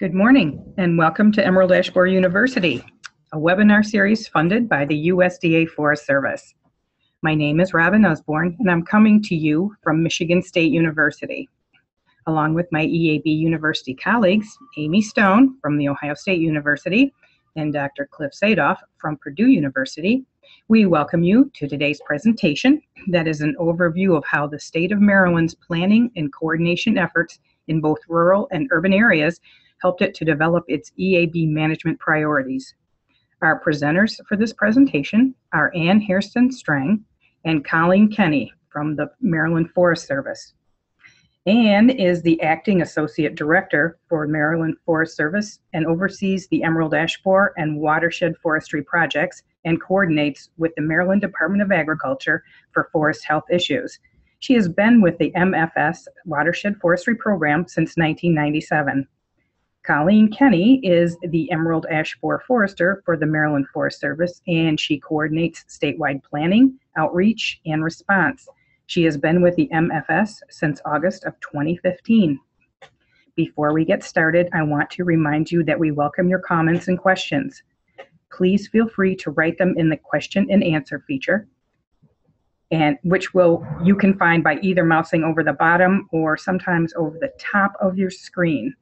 Good morning and welcome to Emerald Ash Borer University, a webinar series funded by the USDA Forest Service. My name is Robin Osborne and I'm coming to you from Michigan State University. Along with my EAB University colleagues, Amy Stone from The Ohio State University and Dr. Cliff Sadof from Purdue University, we welcome you to today's presentation that is an overview of how the state of Maryland's planning and coordination efforts in both rural and urban areas helped it to develop its EAB management priorities. Our presenters for this presentation are Ann Hairston Strang and Colleen Kenny from the Maryland Forest Service. Ann is the acting associate director for Maryland Forest Service and oversees the Emerald Ash Borer and watershed forestry projects and coordinates with the Maryland Department of Agriculture for forest health issues. She has been with the MFS Watershed Forestry Program since 1997. Colleen Kenny is the Emerald Ash Borer Forester for the Maryland Forest Service, and she coordinates statewide planning, outreach, and response. She has been with the MFS since August of 2015. Before we get started, I want to remind you that we welcome your comments and questions. Please feel free to write them in the question and answer feature, and which will you can find by either mousing over the bottom or sometimes over the top of your screen.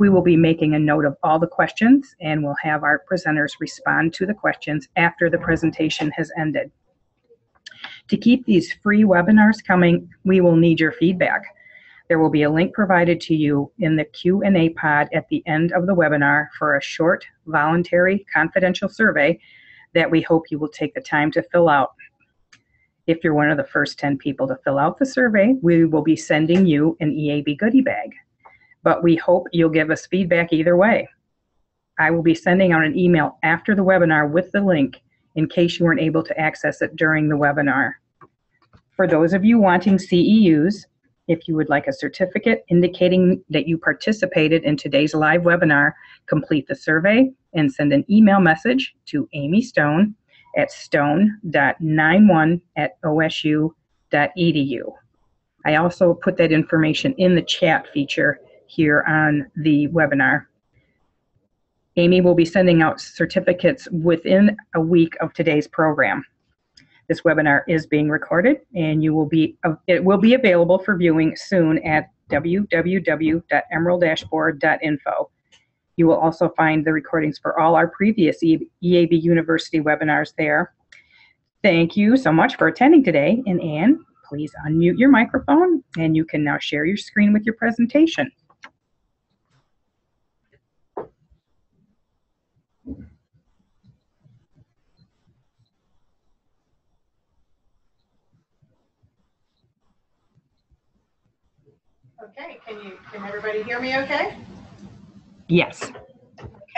We will be making a note of all the questions and we'll have our presenters respond to the questions after the presentation has ended. To keep these free webinars coming, we will need your feedback. There will be a link provided to you in the Q&A pod at the end of the webinar for a short, voluntary, confidential survey that we hope you will take the time to fill out. If you're one of the first 10 people to fill out the survey, we will be sending you an EAB goodie bag but we hope you'll give us feedback either way. I will be sending out an email after the webinar with the link in case you weren't able to access it during the webinar. For those of you wanting CEUs, if you would like a certificate indicating that you participated in today's live webinar, complete the survey and send an email message to Amy Stone at stone.91 at osu.edu. I also put that information in the chat feature here on the webinar. Amy will be sending out certificates within a week of today's program. This webinar is being recorded and you will be uh, it will be available for viewing soon at www.emerald-borer.info. You will also find the recordings for all our previous EAB University webinars there. Thank you so much for attending today. And Ann, please unmute your microphone and you can now share your screen with your presentation. Okay, can you, can everybody hear me okay? Yes.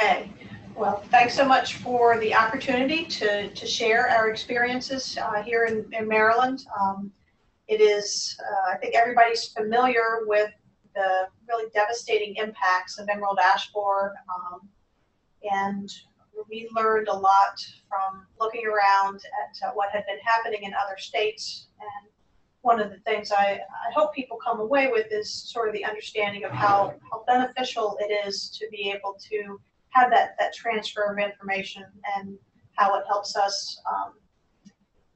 Okay, well, thanks so much for the opportunity to, to share our experiences uh, here in, in Maryland. Um, it is, uh, I think everybody's familiar with the really devastating impacts of emerald ash borer. Um, and we learned a lot from looking around at uh, what had been happening in other states and one of the things I, I hope people come away with is sort of the understanding of how, how beneficial it is to be able to have that, that transfer of information and how it helps us um,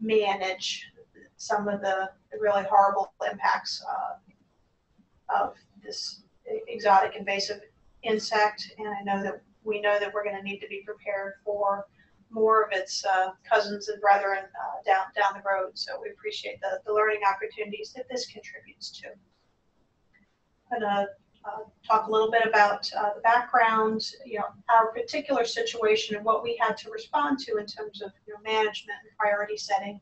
manage some of the really horrible impacts uh, of this exotic invasive insect. And I know that we know that we're going to need to be prepared for more of its uh, cousins and brethren uh, down down the road. So we appreciate the, the learning opportunities that this contributes to. I'm gonna uh, talk a little bit about uh, the background, you know, our particular situation and what we had to respond to in terms of you know, management and priority setting.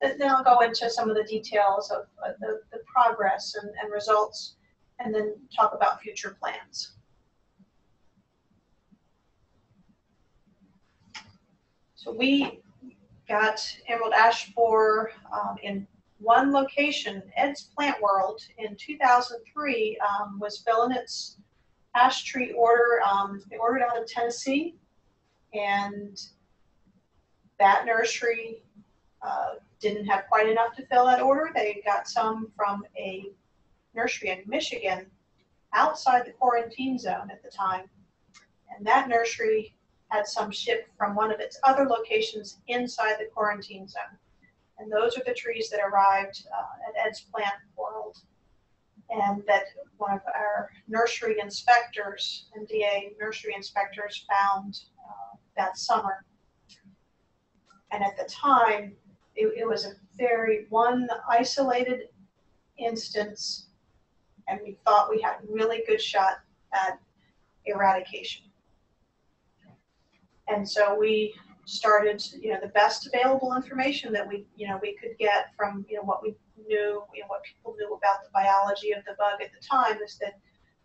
Then I'll go into some of the details of uh, the, the progress and, and results, and then talk about future plans. So we got emerald ash borer um, in one location. Ed's Plant World in 2003 um, was filling its ash tree order. Um, they ordered out of Tennessee, and that nursery uh, didn't have quite enough to fill that order. They got some from a nursery in Michigan outside the quarantine zone at the time And that nursery had some shipped from one of its other locations inside the quarantine zone. And those are the trees that arrived uh, at Ed's Plant World. And that one of our nursery inspectors, MDA nursery inspectors, found uh, that summer. And at the time, it, it was a very one isolated instance, and we thought we had a really good shot at eradication. And so we started, you know, the best available information that we, you know, we could get from, you know, what we knew, you know, what people knew about the biology of the bug at the time is that,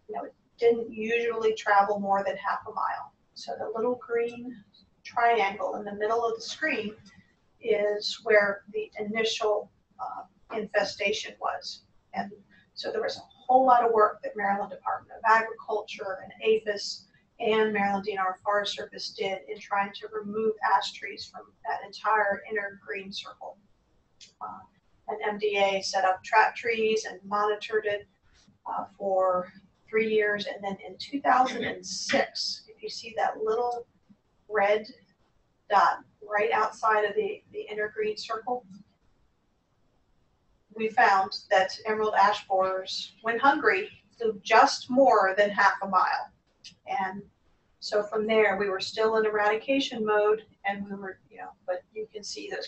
you know, it didn't usually travel more than half a mile. So the little green triangle in the middle of the screen is where the initial uh, infestation was. And so there was a whole lot of work that Maryland Department of Agriculture and APHIS and Maryland DNR Forest Service did in trying to remove ash trees from that entire inner green circle. Uh, and MDA set up trap trees and monitored it uh, for three years. And then in 2006, if you see that little red dot right outside of the, the inner green circle, we found that emerald ash borers, when hungry, flew just more than half a mile. And so from there, we were still in eradication mode and we were, you know, but you can see those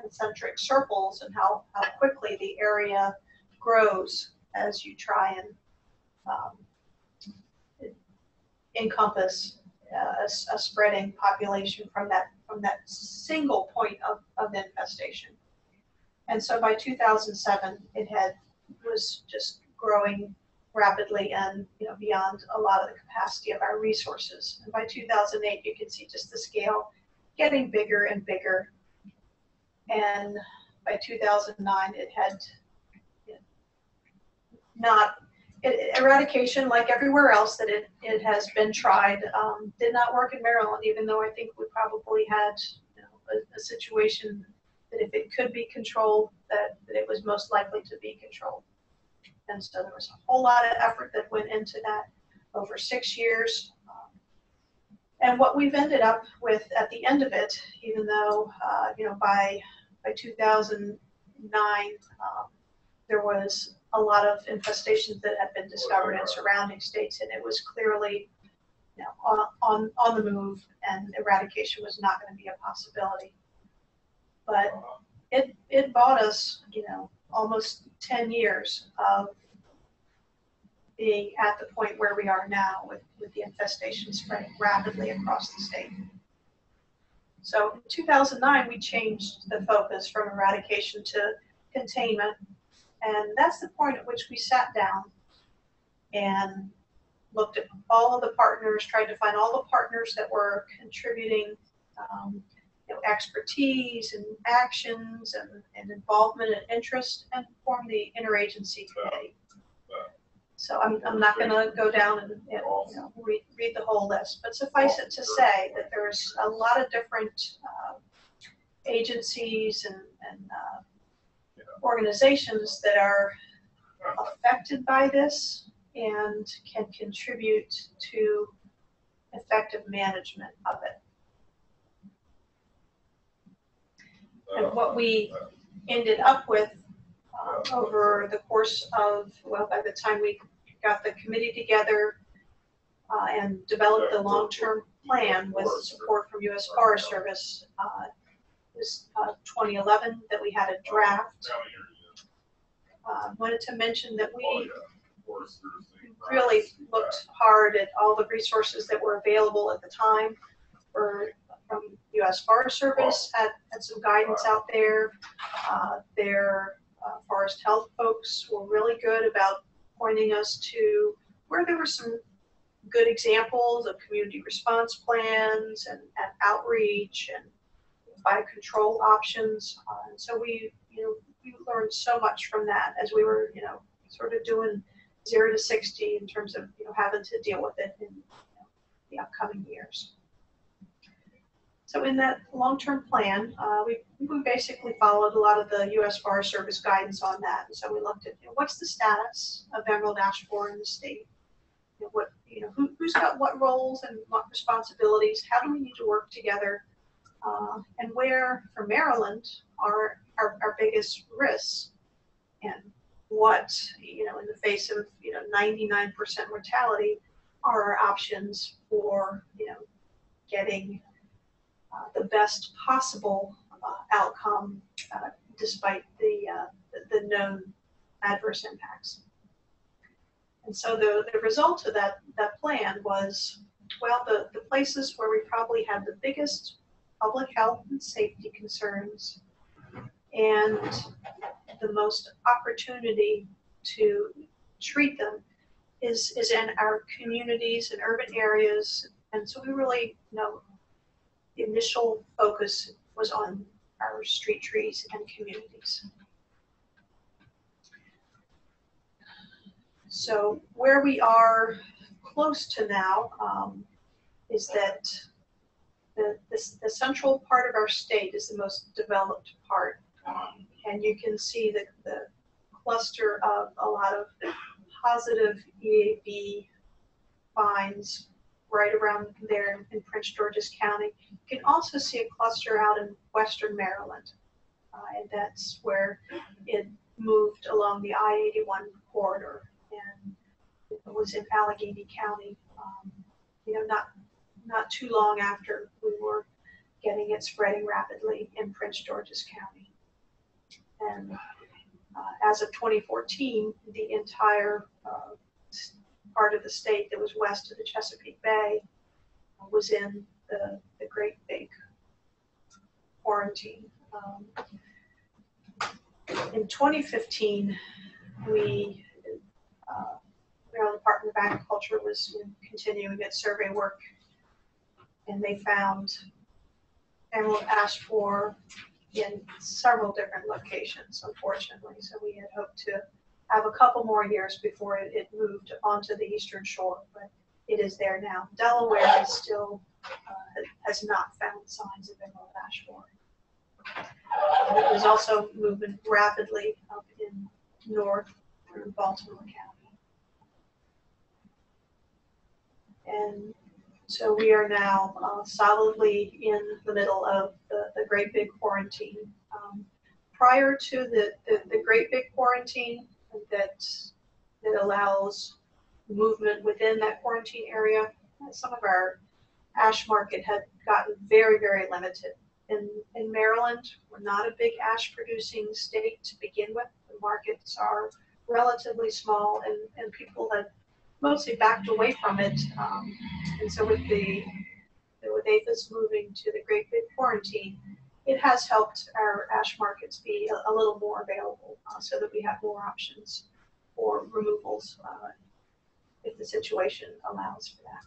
concentric circles and how, how quickly the area grows as you try and um, encompass uh, a, a spreading population from that from that single point of, of infestation. And so by 2007, it had was just growing rapidly and you know beyond a lot of the capacity of our resources. And by 2008, you can see just the scale getting bigger and bigger. And by 2009, it had not it, eradication, like everywhere else that it, it has been tried, um, did not work in Maryland, even though I think we probably had you know, a, a situation that if it could be controlled, that, that it was most likely to be controlled. And so there was a whole lot of effort that went into that over six years. Um, and what we've ended up with at the end of it, even though, uh, you know, by, by 2009, um, there was a lot of infestations that had been discovered in surrounding states, and it was clearly you know, on, on, on the move, and eradication was not going to be a possibility. But it, it bought us, you know, almost 10 years of being at the point where we are now with, with the infestation spreading rapidly across the state. So in 2009, we changed the focus from eradication to containment and that's the point at which we sat down and looked at all of the partners, tried to find all the partners that were contributing um, you know, expertise and actions and, and involvement and interest and form the interagency committee. So I'm, I'm not going to go down and you know, read, read the whole list, but suffice it to say that there's a lot of different uh, agencies and, and uh, organizations that are affected by this and can contribute to effective management of it. And what we ended up with uh, over the course of, well, by the time we got the committee together uh, and developed the long-term plan with support from U.S. Forest Service, uh, was uh, 2011 that we had a draft. Uh, wanted to mention that we really looked hard at all the resources that were available at the time for from U.S. Forest Service had, had some guidance out there. Uh, their uh, forest health folks were really good about pointing us to where there were some good examples of community response plans and, and outreach and biocontrol options. Uh, and so we, you know, we learned so much from that as we were, you know, sort of doing zero to 60 in terms of, you know, having to deal with it in you know, the upcoming years. So in that long-term plan, uh, we, we basically followed a lot of the U.S. Forest Service guidance on that. And so we looked at you know, what's the status of emerald ash borer in the state? You know, what you know, who, who's got what roles and what responsibilities, how do we need to work together, uh, and where, for Maryland, are our, our biggest risks, and what, you know, in the face of, you know, 99% mortality, are our options for, you know, getting the best possible uh, outcome uh, despite the, uh, the, the known adverse impacts. And so the, the result of that, that plan was, well, the, the places where we probably had the biggest public health and safety concerns and the most opportunity to treat them is, is in our communities and urban areas. And so we really, you know, the initial focus was on our street trees and communities. So where we are close to now um, is that the, the, the, central part of our state is the most developed part. Um, and you can see the, the cluster of a lot of positive EAB finds right around there in Prince George's County. You can also see a cluster out in western Maryland. Uh, and that's where it moved along the I-81 corridor and it was in Allegany County, um, you know, not, not too long after we were getting it spreading rapidly in Prince George's County. And uh, as of 2014, the entire uh, part of the state that was west of the Chesapeake Bay was in the, the Great Big Quarantine. Um, in 2015, we uh, Maryland Department of Agriculture was continuing its survey work, and they found emerald ash borer in several different locations, unfortunately. So we had hoped to have a couple more years before it, it moved onto the eastern shore, but it is there now. Delaware is still uh, has not found signs of emerald ash borer. It was also moving rapidly up in north through Baltimore County. And so we are now uh, solidly in the middle of the, the Great Big Quarantine. Um, prior to the, the, the, Great Big Quarantine that, that allows movement within that quarantine area, some of our ash market had gotten very, very limited. In, in Maryland, we're not a big ash producing state to begin with. The markets are relatively small and, and people had mostly backed away from it. Um, and so with the with APHIS moving to the Great Big Quarantine, it has helped our ash markets be a, a little more available uh, so that we have more options for removals uh, if the situation allows for that.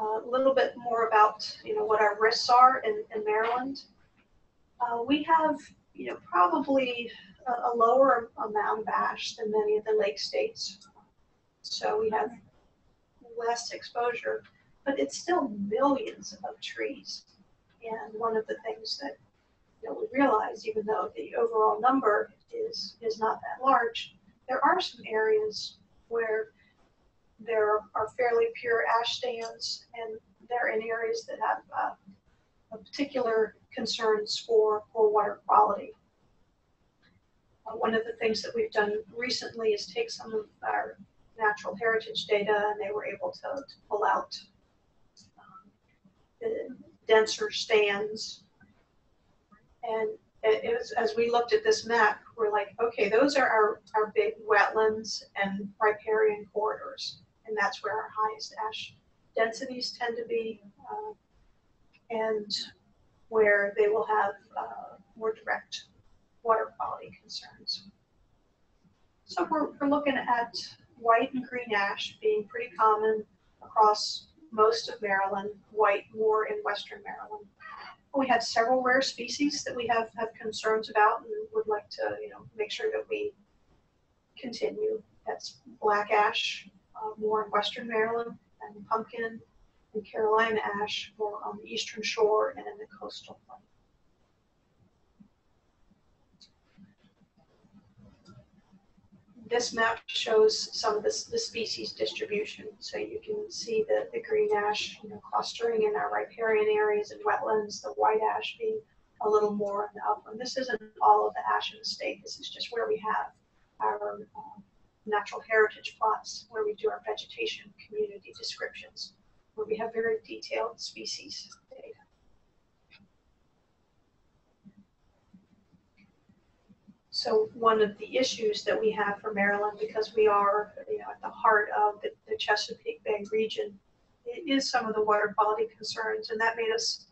A little bit more about you know what our risks are in, in Maryland. Uh, we have you know probably a, a lower amount of ash than many of the lake states. So we have less exposure, but it's still millions of trees. And one of the things that you know, we realize, even though the overall number is, is not that large, there are some areas where there are fairly pure ash stands and they're in areas that have uh, particular concerns for, for water quality. Uh, one of the things that we've done recently is take some of our natural heritage data and they were able to, to pull out denser stands. And it, it was, as we looked at this map, we're like, okay, those are our, our big wetlands and riparian corridors. And that's where our highest ash densities tend to be. Uh, and where they will have uh, more direct water quality concerns. So we're, we're looking at white and green ash being pretty common across most of Maryland, white more in western Maryland. We have several rare species that we have, have concerns about and would like to, you know, make sure that we continue. That's black ash, uh, more in western Maryland, and pumpkin and Carolina ash more on the eastern shore and in the coastal plain. This map shows some of the, the species distribution. So you can see the, the green ash you know, clustering in our riparian areas and wetlands, the white ash being a little more in the upland. This isn't all of the ash in the state. This is just where we have our uh, natural heritage plots, where we do our vegetation community descriptions, where we have very detailed species data. So one of the issues that we have for Maryland, because we are, you know, at the heart of the, the Chesapeake Bay region, is some of the water quality concerns, and that made us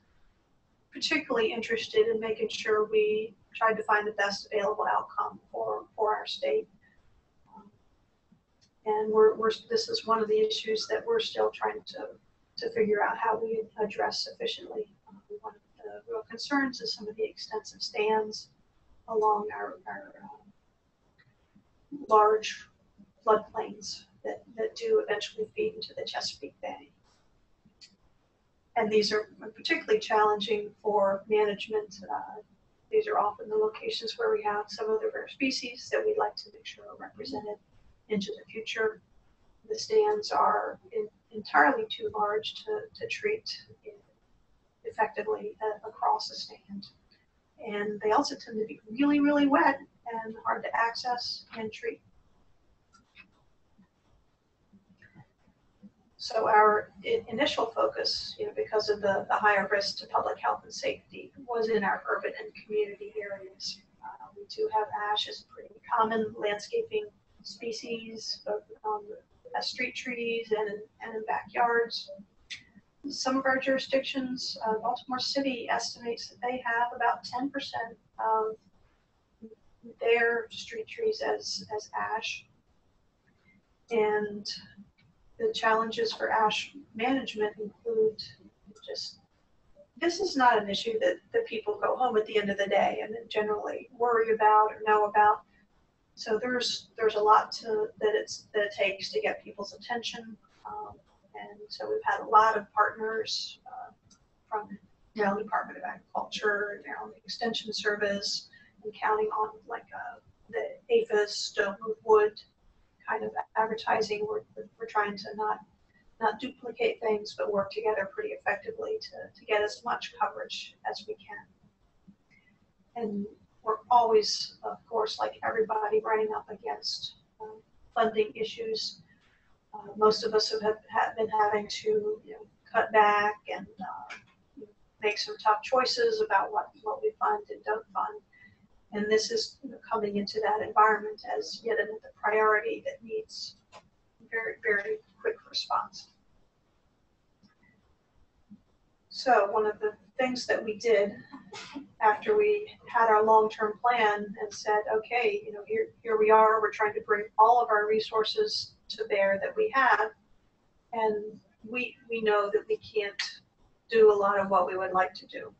particularly interested in making sure we tried to find the best available outcome for, for our state. And we're, we're, this is one of the issues that we're still trying to, to figure out how we address efficiently. Um, one of the real concerns is some of the extensive stands along our, our um, large floodplains that, that do eventually feed into the Chesapeake Bay. And these are particularly challenging for management. Uh, these are often the locations where we have some of the rare species that we'd like to make sure are represented into the future. The stands are in, entirely too large to, to treat effectively uh, across a stand. And they also tend to be really, really wet and hard to access and treat. So our initial focus, you know, because of the, the higher risk to public health and safety, was in our urban and community areas. Uh, we do have ash as a pretty common landscaping species, both um, as street trees and in, and in backyards. Some of our jurisdictions, uh, Baltimore City estimates that they have about 10% of their street trees as, as ash. And the challenges for ash management include just this is not an issue that, that people go home at the end of the day and generally worry about or know about. So there's there's a lot to that it's that it takes to get people's attention, um, and so we've had a lot of partners uh, from Maryland Department of Agriculture, Maryland Extension Service, and counting on like uh, the APHIS, Stone Wood kind of advertising. We're, we're trying to not not duplicate things, but work together pretty effectively to, to get as much coverage as we can. And we're always, of course, like everybody, running up against um, funding issues. Uh, most of us have, have been having to you know, cut back and uh, make some tough choices about what, what we fund and don't fund. And this is coming into that environment as yet another priority that needs very, very quick response. So one of the things that we did after we had our long-term plan and said, okay, you know, here, here we are, we're trying to bring all of our resources to bear that we have. And we, we know that we can't do a lot of what we would like to do.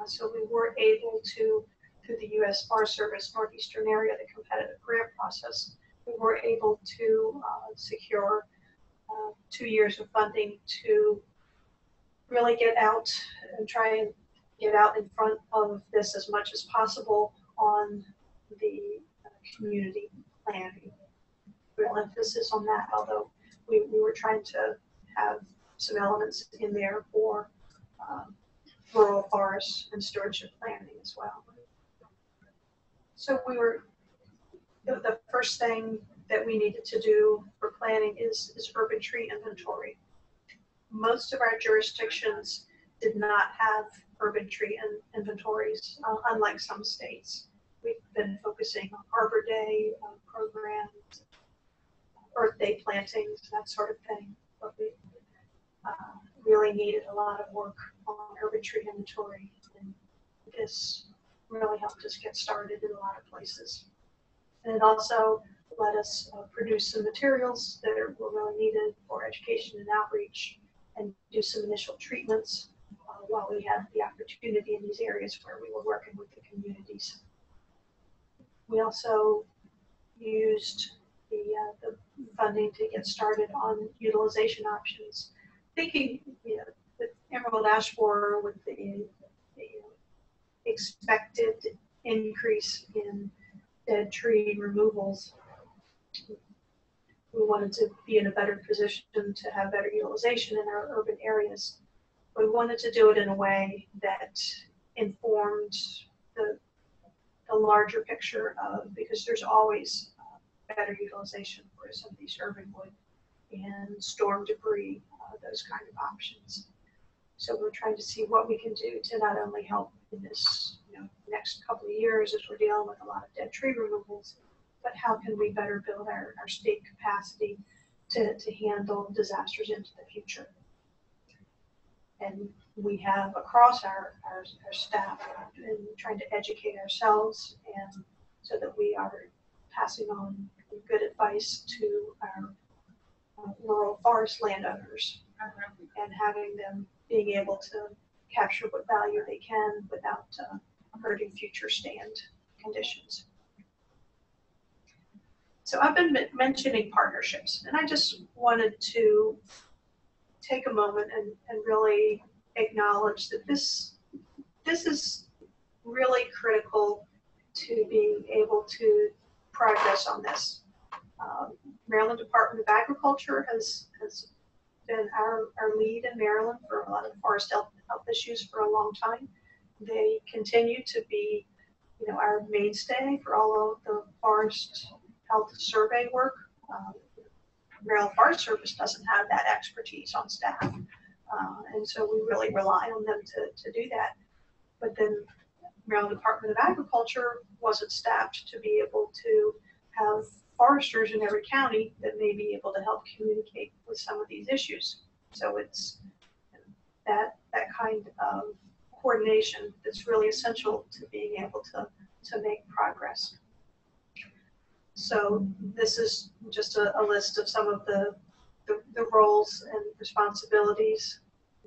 Uh, so we were able to through the U.S. Forest Service Northeastern Area, the competitive grant process, we were able to uh, secure uh, two years of funding to really get out and try and get out in front of this as much as possible on the uh, community planning. Real emphasis on that, although we, we were trying to have some elements in there for um, rural forests and stewardship planning as well. So we were, the, the first thing that we needed to do for planning is, is urban tree inventory. Most of our jurisdictions did not have urban tree in, inventories, uh, unlike some states. We've been focusing on Arbor Day uh, programs, Earth Day plantings, that sort of thing. But we uh, really needed a lot of work on urban tree inventory. And this really helped us get started in a lot of places. And it also let us uh, produce some materials that are, were really needed for education and outreach and do some initial treatments uh, while we had the opportunity in these areas where we were working with the communities. We also used the, uh, the funding to get started on utilization options, thinking, you know, with Emerald Ash Borer, with the expected increase in dead tree removals. we wanted to be in a better position to have better utilization in our urban areas. We wanted to do it in a way that informed the, the larger picture of, because there's always better utilization for some of these urban wood and storm debris, uh, those kind of options. So we're trying to see what we can do to not only help in this, you know, next couple of years as we're dealing with a lot of dead tree removals, but how can we better build our, our state capacity to, to handle disasters into the future? And we have across our, our, our staff been trying to educate ourselves and so that we are passing on good advice to our uh, rural forest landowners and having them being able to capture what value they can without uh, hurting future stand conditions. So I've been men- mentioning partnerships, and I just wanted to take a moment and, and really acknowledge that this this is really critical to being able to progress on this. Um, Maryland Department of Agriculture has has been our, our lead in Maryland for a lot of forest health, health issues for a long time. They continue to be, you know, our mainstay for all of the forest health survey work. Um, Maryland Forest Service doesn't have that expertise on staff. Uh, and so we really rely on them to, to do that. But then Maryland Department of Agriculture wasn't staffed to be able to have foresters in every county that may be able to help communicate with some of these issues. So it's that that kind of coordination that's really essential to being able to, to make progress. So this is just a, a list of some of the, the, the roles and responsibilities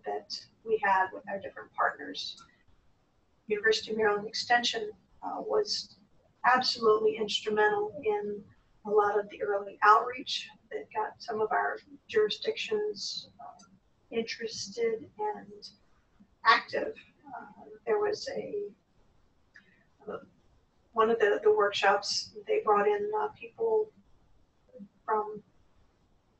that we had with our different partners. University of Maryland Extension uh, was absolutely instrumental in a lot of the early outreach that got some of our jurisdictions uh, interested and active. Uh, there was a uh, one of the, the workshops they brought in uh, people from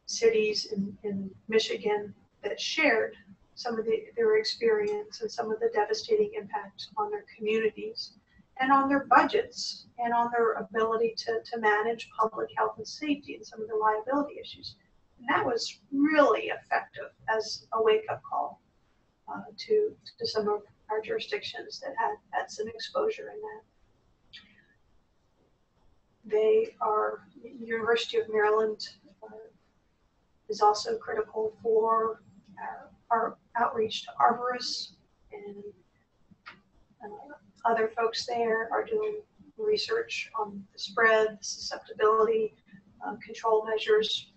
cities in, in Michigan that shared some of the, their experience and some of the devastating impact on their communities and on their budgets and on their ability to, to manage public health and safety and some of the liability issues. And that was really effective as a wake up call uh, to, to some of our jurisdictions that had, had some exposure in that. They are, University of Maryland uh, is also critical for our, our outreach to arborists and uh, other folks there are doing research on the spread, susceptibility, um, control measures,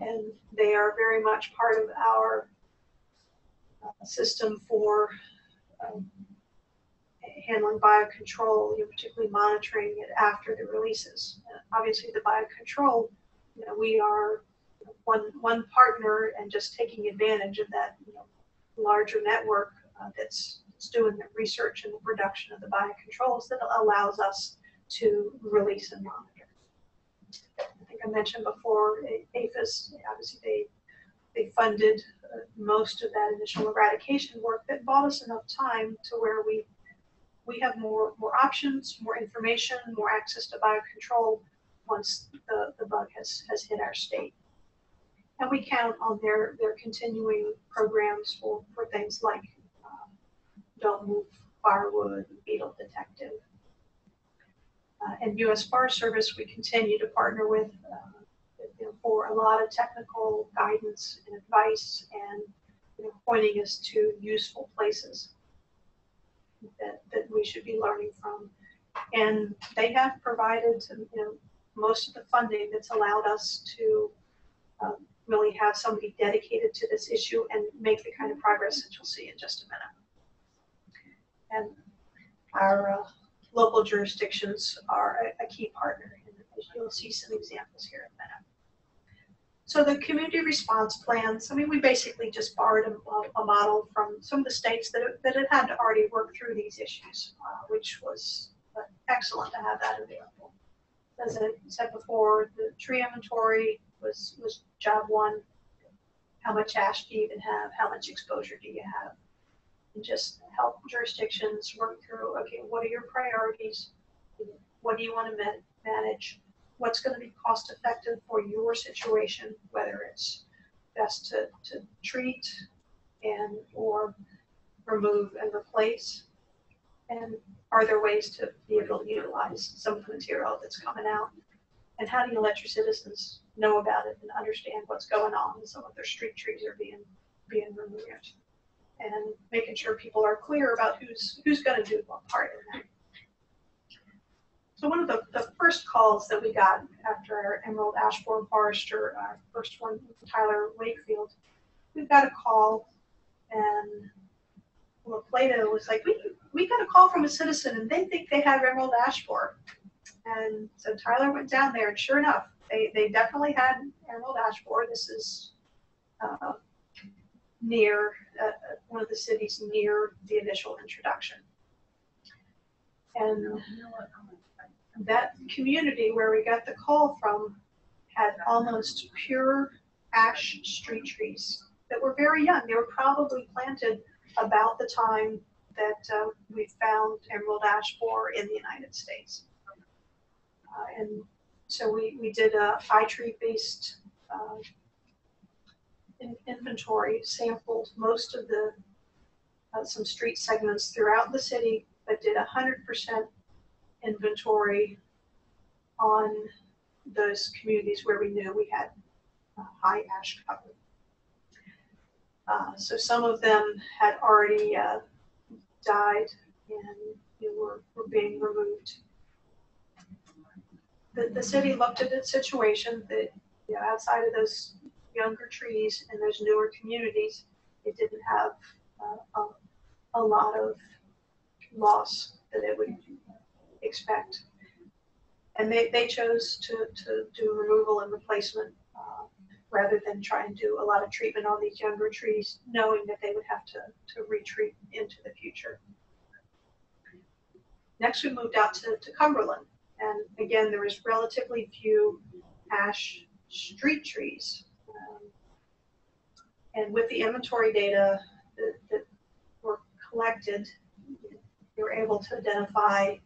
and they are very much part of our uh, system for um, handling biocontrol, you know, particularly monitoring it after the releases. Uh, obviously, the biocontrol, you know, we are one one partner and just taking advantage of that you know, larger network uh, that's it's doing the research and the production of the biocontrols that allows us to release and monitor. I think I mentioned before, APHIS, obviously they, they funded uh, most of that initial eradication work that bought us enough time to where we we have more more options, more information, more access to biocontrol once the, the bug has, has hit our state. And we count on their, their continuing programs for, for things like don't move firewood, beetle detective. Uh, and U.S. Forest Service, we continue to partner with uh, you know, for a lot of technical guidance and advice and you know, pointing us to useful places that, that we should be learning from. And they have provided you know, most of the funding that's allowed us to um, really have somebody dedicated to this issue and make the kind of progress that you'll see in just a minute and our uh, local jurisdictions are a, a key partner. And you'll see some examples here in a minute. So the community response plans, I mean, we basically just borrowed a, a model from some of the states that, that had had to already work through these issues, uh, which was uh, excellent to have that available. as I said before, the tree inventory was, was job one. How much ash do you even have? How much exposure do you have? And just help jurisdictions work through, okay, what are your priorities? What do you want to manage? What's going to be cost effective for your situation, whether it's best to, to treat and or remove and replace? And are there ways to be able to utilize some of the material that's coming out? And how do you let your citizens know about it and understand what's going on when some of their street trees are being being removed? And making sure people are clear about who's who's going to do what part in that. So one of the, the first calls that we got after our Emerald Ash Borer Forester, our first one, Tyler Wakefield, we got a call and well, Plato was like, we, we got a call from a citizen and they think they have emerald ash borer. And so Tyler went down there and sure enough, they, they definitely had emerald ash borer. This is uh, near uh, one of the cities near the initial introduction. And that community where we got the call from had almost pure ash street trees that were very young. They were probably planted about the time that uh, we found emerald ash borer in the United States. Uh, and so we, we did a tree based uh, in, inventory, sampled most of the uh, some street segments throughout the city, but did 100% inventory on those communities where we knew we had high ash cover. Uh, so some of them had already uh, died and you know, were, were being removed. The, the city looked at its situation that you know, outside of those younger trees and those newer communities, it didn't have uh, a, a lot of loss that it would expect. And they, they chose to, to do removal and replacement uh, rather than try and do a lot of treatment on these younger trees, knowing that they would have to, to retreat into the future. Next, we moved out to, to Cumberland. And again, there was relatively few ash street trees. Um, and with the inventory data that, that were collected, we were able to identify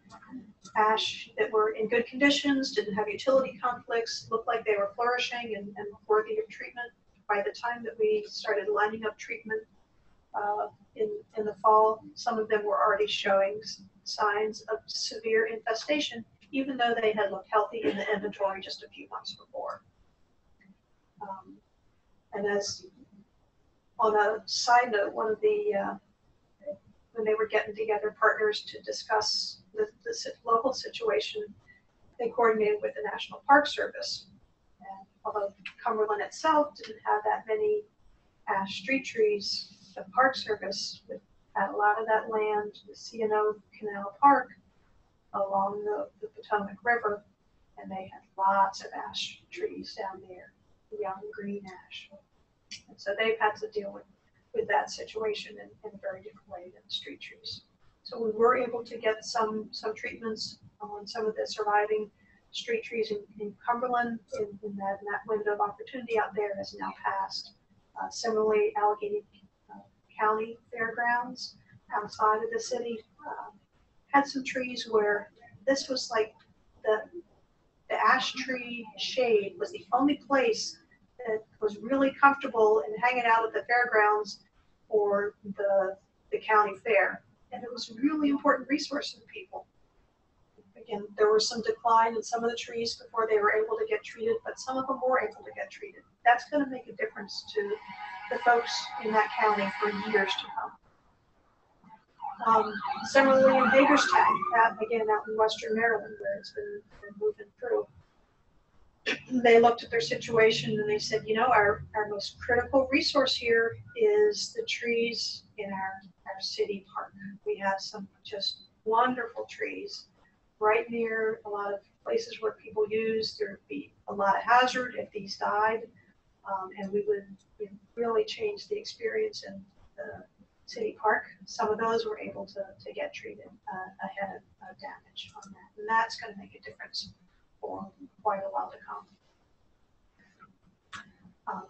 ash that were in good conditions, didn't have utility conflicts, looked like they were flourishing and, and worthy of treatment. By the time that we started lining up treatment uh, in, in the fall, some of them were already showing signs of severe infestation, even though they had looked healthy in the inventory just a few months before. Um, and as on a side note, one of the uh, when they were getting together partners to discuss the, the local situation, they coordinated with the National Park Service. And although Cumberland itself didn't have that many ash street trees, the Park Service had a lot of that land, the C&O Canal Park, along the, the Potomac River, and they had lots of ash trees down there, young green ash. And so they've had to deal with with that situation in, in a very different way than street trees. So we were able to get some some treatments on some of the surviving street trees in, in Cumberland in, that, that window of opportunity out there has now passed. Uh, similarly, Allegany uh, County Fairgrounds outside of the city uh, had some trees where this was like the the ash tree shade was the only place that was really comfortable in hanging out at the fairgrounds or the, the county fair. And it was a really important resource for people. Again, there was some decline in some of the trees before they were able to get treated, but some of them were able to get treated. That's going to make a difference to the folks in that county for years to come. Um, similarly in Hagerstown, again out in western Maryland, where it's been, been moving through, they looked at their situation and they said, you know, our, our most critical resource here is the trees in our, our city park. We have some just wonderful trees right near a lot of places where people use. There'd be a lot of hazard if these died. Um, and we would really change the experience and the city park. Some of those were able to, to get treated uh, ahead of uh, damage on that. And that's going to make a difference for quite a while to come. Um,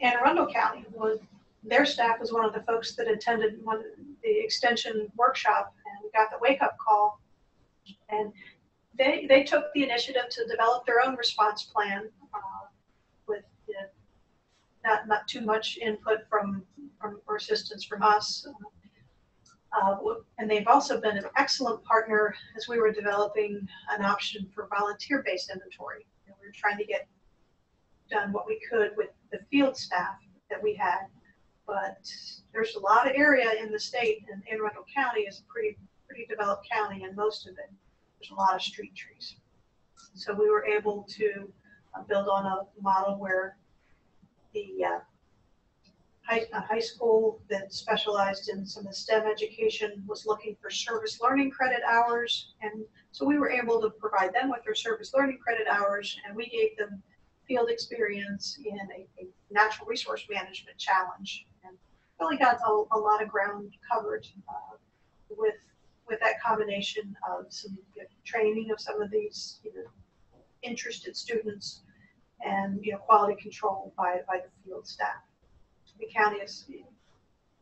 Anne Arundel County was, their staff was one of the folks that attended one, the extension workshop and got the wake-up call. And they, they took the initiative to develop their own response plan uh, with you know, not, not too much input from, from or assistance from us. Uh, and they've also been an excellent partner as we were developing an option for volunteer-based inventory. We were trying to get done what we could with the field staff that we had, but there's a lot of area in the state, and Anne Arundel County is a pretty pretty developed county, and most of it there's a lot of street trees. So we were able to uh, build on a model where the uh, high, a high school that specialized in some of the STEM education was looking for service learning credit hours. And so we were able to provide them with their service learning credit hours and we gave them field experience in a, a natural resource management challenge and really got a, a lot of ground covered uh, with with that combination of some you know, training of some of these you know, interested students and you know quality control by, by the field staff. The county has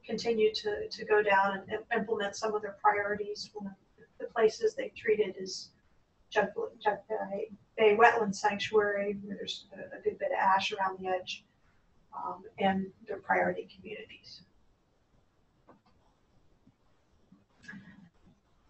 continued to, to go down and implement some of their priorities. One of the places they treated is Jug, Jug Bay Wetland Sanctuary, where there's a, a, good bit of ash around the edge, um, and their priority communities.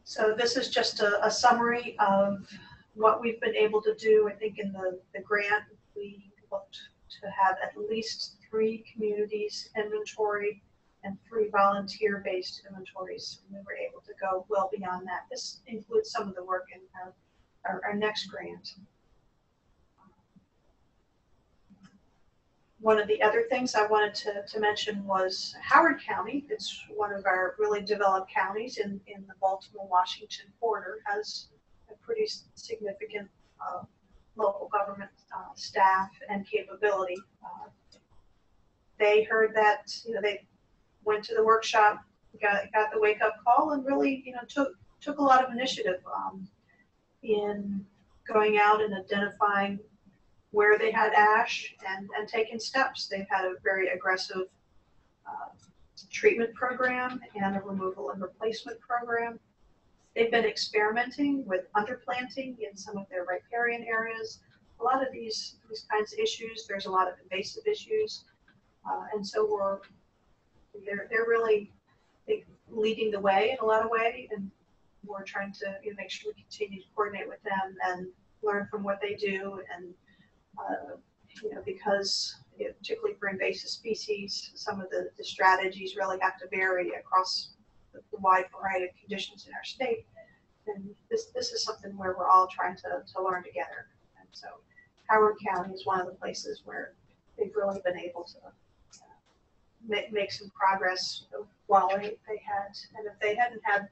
So this is just a, a, summary of what we've been able to do. I think in the, the grant, we looked to have at least three communities inventory and three volunteer-based inventories. And we were able to go well beyond that. This includes some of the work in our, our, our next grant. One of the other things I wanted to, to mention was Howard County. It's one of our really developed counties in, in the Baltimore-Washington border, has a pretty significant uh, local government uh, staff and capability. Uh, they heard that, you know, they went to the workshop, got, got the wake up call and really, you know, took, took a lot of initiative um, in going out and identifying where they had ash and, and taking steps. They've had a very aggressive uh, treatment program and a removal and replacement program. They've been experimenting with underplanting in some of their riparian areas. A lot of these, these kinds of issues, there's a lot of invasive issues. Uh, and so we're, they're, they're really leading the way in a lot of way. And we're trying to you know, make sure we continue to coordinate with them and learn from what they do and uh, you know, because you know, particularly for invasive species, some of the, the strategies really have to vary across the, the wide variety of conditions in our state. And this, this is something where we're all trying to, to learn together. And so Howard County is one of the places where they've really been able to make, make some progress while they, had, and if they hadn't had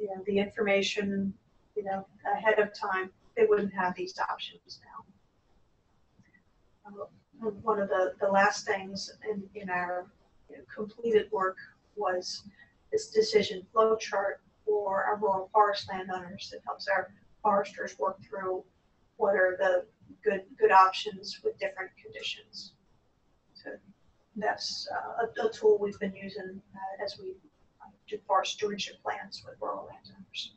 you know, the information, you know, ahead of time, they wouldn't have these options now um, one of the, the last things in, in our you know, completed work was this decision flow chart for our rural forest landowners that helps our foresters work through what are the good good options with different conditions. So that's uh, a, a, tool we've been using uh, as we do forest stewardship plans with rural landowners.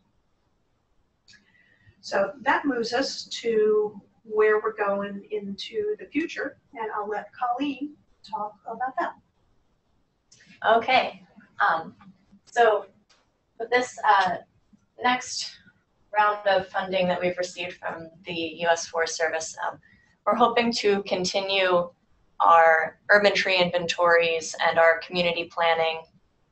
So that moves us to where we're going into the future, and I'll let Colleen talk about that. Okay, um, so with this uh, next round of funding that we've received from the U.S. Forest Service, um, we're hoping to continue our urban tree inventories and our community planning,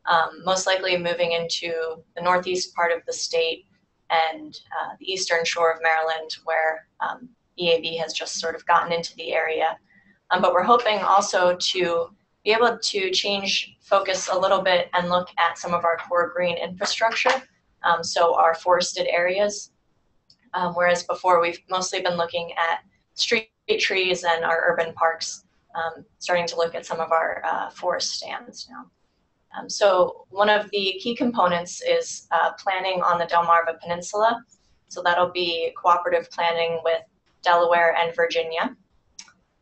um, most likely moving into the northeast part of the state and uh, the eastern shore of Maryland, where um, EAB has just sort of gotten into the area. Um, but we're hoping also to be able to change focus a little bit and look at some of our core green infrastructure, um, so our forested areas. Um, whereas before we've mostly been looking at street trees and our urban parks, um, starting to look at some of our uh, forest stands now. Um, so one of the key components is uh, planning on the Delmarva Peninsula. So that'll be cooperative planning with Delaware, and Virginia.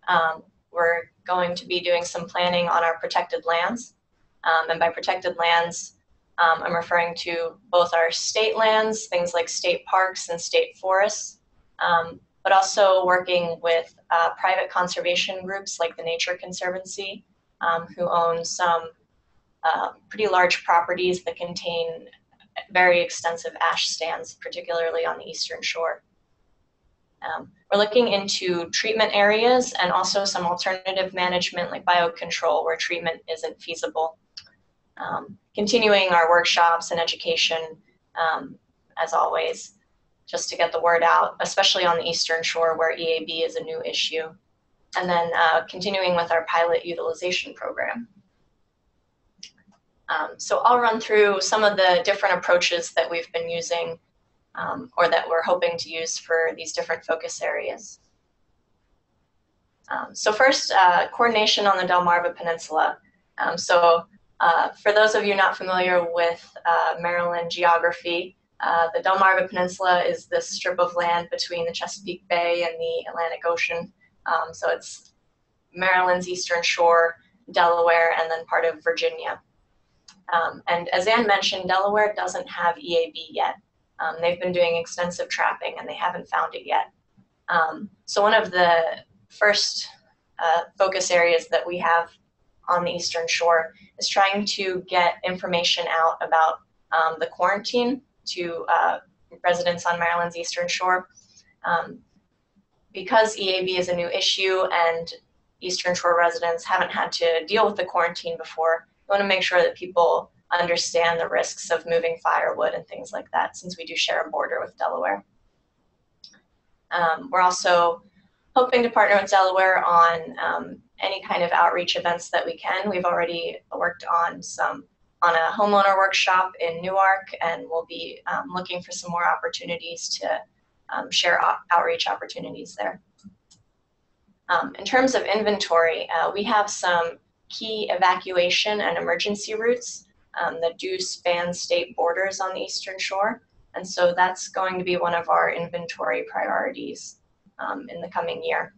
Um, we're going to be doing some planning on our protected lands. Um, and by protected lands, um, I'm referring to both our state lands, things like state parks and state forests, um, but also working with uh, private conservation groups like the Nature Conservancy, um, who own some uh, pretty large properties that contain very extensive ash stands, particularly on the eastern shore. Um, we're looking into treatment areas and also some alternative management like biocontrol where treatment isn't feasible. Um, continuing our workshops and education um, as always, just to get the word out, especially on the Eastern Shore where EAB is a new issue. And then uh, continuing with our pilot utilization program. Um, so I'll run through some of the different approaches that we've been using um, or that we're hoping to use for these different focus areas. Um, so first, uh, coordination on the Delmarva Peninsula. Um, so uh, for those of you not familiar with uh, Maryland geography, uh, the Delmarva Peninsula is this strip of land between the Chesapeake Bay and the Atlantic Ocean. Um, so it's Maryland's eastern shore, Delaware, and then part of Virginia. Um, and as Ann mentioned, Delaware doesn't have EAB yet. Um, they've been doing extensive trapping and they haven't found it yet. Um, so one of the first uh, focus areas that we have on the Eastern Shore is trying to get information out about um, the quarantine to uh, residents on Maryland's Eastern Shore. Um, because EAB is a new issue and Eastern Shore residents haven't had to deal with the quarantine before, we want to make sure that people understand the risks of moving firewood and things like that since we do share a border with Delaware. Um, we're also hoping to partner with Delaware on um, any kind of outreach events that we can. We've already worked on some on a homeowner workshop in Newark, and we'll be um, looking for some more opportunities to um, share outreach opportunities there. Um, in terms of inventory, uh, we have some key evacuation and emergency routes um, that do span state borders on the Eastern Shore. And so that's going to be one of our inventory priorities um, in the coming year.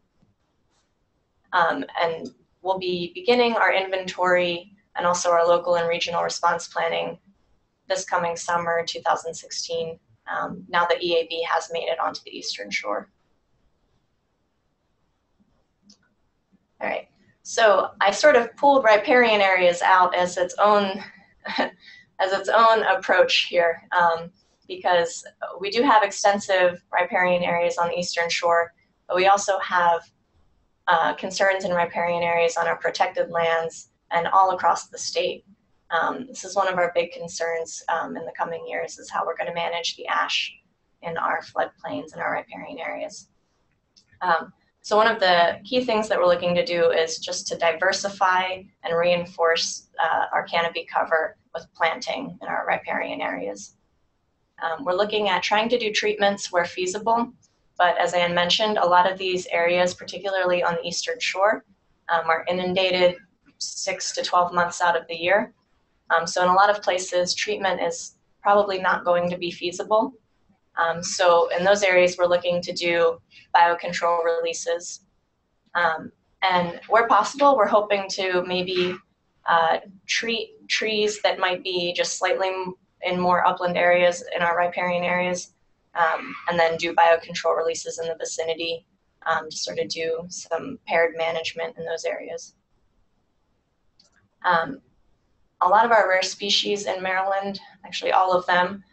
Um, and we'll be beginning our inventory and also our local and regional response planning this coming summer 2016 um, now that EAB has made it onto the Eastern Shore. All right, so I sort of pulled riparian areas out as its own as its own approach here um, because we do have extensive riparian areas on the eastern shore, but we also have uh, concerns in riparian areas on our protected lands and all across the state. Um, this is one of our big concerns um, in the coming years is how we're going to manage the ash in our floodplains and our riparian areas. Um, so one of the key things that we're looking to do is just to diversify and reinforce uh, our canopy cover with planting in our riparian areas. Um, we're looking at trying to do treatments where feasible, but as Ann mentioned, a lot of these areas, particularly on the eastern shore, um, are inundated six to 12 months out of the year. Um, so in a lot of places, treatment is probably not going to be feasible. Um, so in those areas, we're looking to do biocontrol releases. Um, and where possible, we're hoping to maybe uh, treat trees that might be just slightly in more upland areas in our riparian areas, um, and then do biocontrol releases in the vicinity um, to sort of do some paired management in those areas. Um, a lot of our rare species in Maryland, actually all of them,